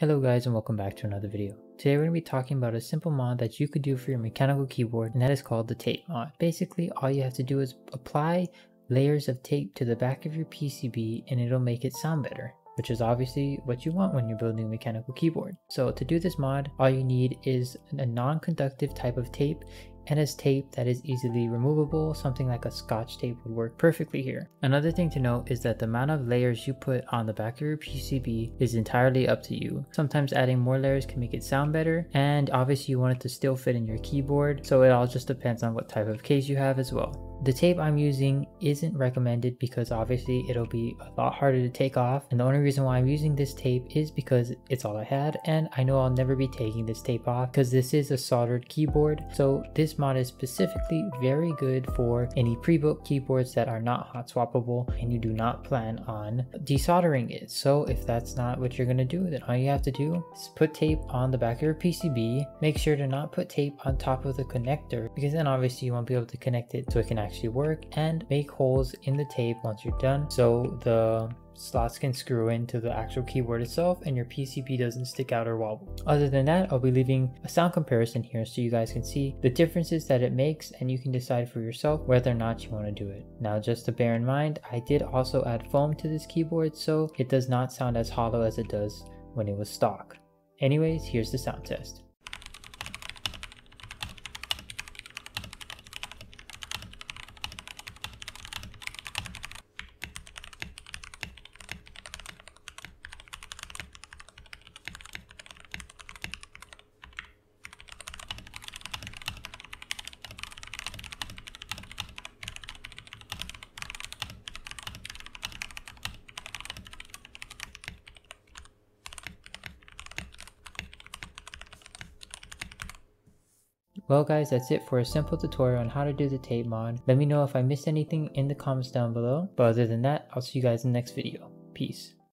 Hello guys and welcome back to another video. Today we're going to be talking about a simple mod that you could do for your mechanical keyboard and that is called the tape mod. Basically all you have to do is apply layers of tape to the back of your PCB and it'll make it sound better which is obviously what you want when you're building a mechanical keyboard. So to do this mod, all you need is a non-conductive type of tape and as tape that is easily removable, something like a scotch tape would work perfectly here. Another thing to note is that the amount of layers you put on the back of your PCB is entirely up to you. Sometimes adding more layers can make it sound better, and obviously you want it to still fit in your keyboard, so it all just depends on what type of case you have as well. The tape I'm using isn't recommended because obviously it'll be a lot harder to take off and the only reason why I'm using this tape is because it's all I had and I know I'll never be taking this tape off because this is a soldered keyboard so this mod is specifically very good for any pre-built keyboards that are not hot swappable and you do not plan on desoldering it. So if that's not what you're going to do then all you have to do is put tape on the back of your PCB. Make sure to not put tape on top of the connector because then obviously you won't be able to connect it so it can actually actually work and make holes in the tape once you're done so the slots can screw into the actual keyboard itself and your PCB doesn't stick out or wobble. Other than that, I'll be leaving a sound comparison here so you guys can see the differences that it makes and you can decide for yourself whether or not you want to do it. Now just to bear in mind, I did also add foam to this keyboard so it does not sound as hollow as it does when it was stock. Anyways, here's the sound test. Well guys, that's it for a simple tutorial on how to do the tape mod. Let me know if I missed anything in the comments down below. But other than that, I'll see you guys in the next video. Peace.